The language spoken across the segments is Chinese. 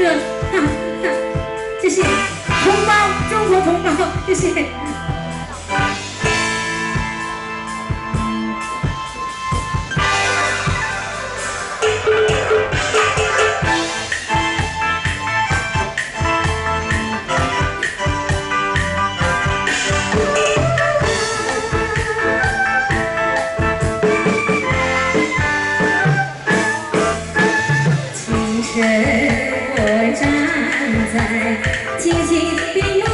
哥，谢谢，同胞，中国同胞，谢谢。我站在青青的。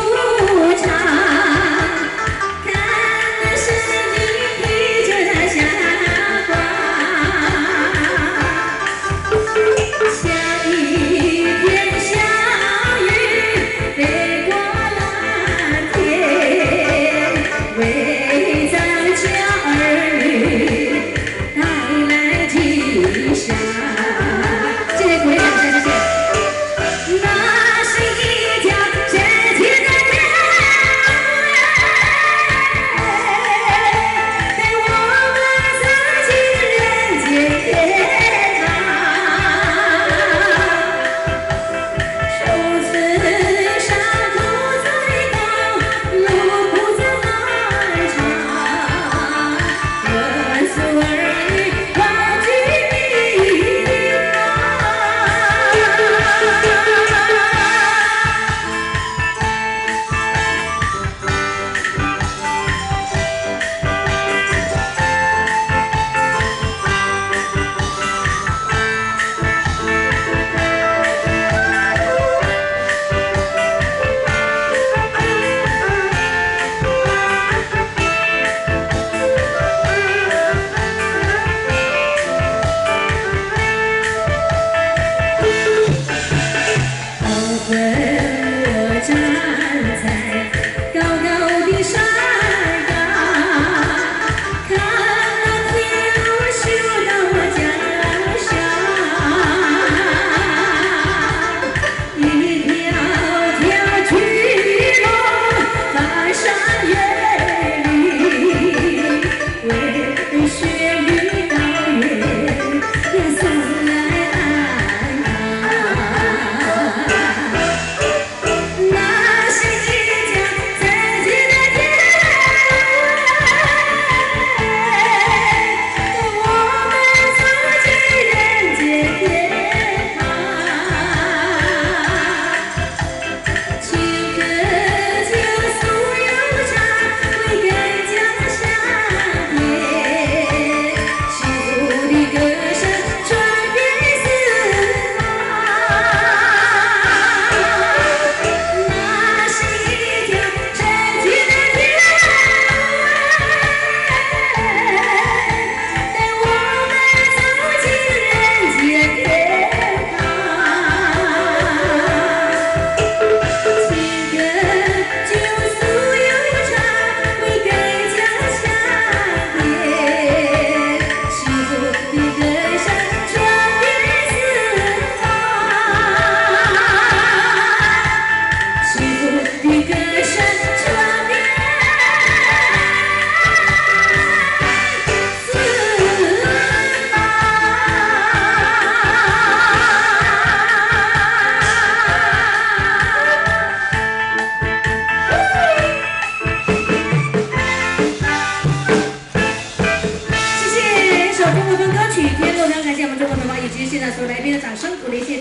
生活的一些